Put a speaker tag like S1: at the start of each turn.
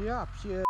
S1: Ja pier...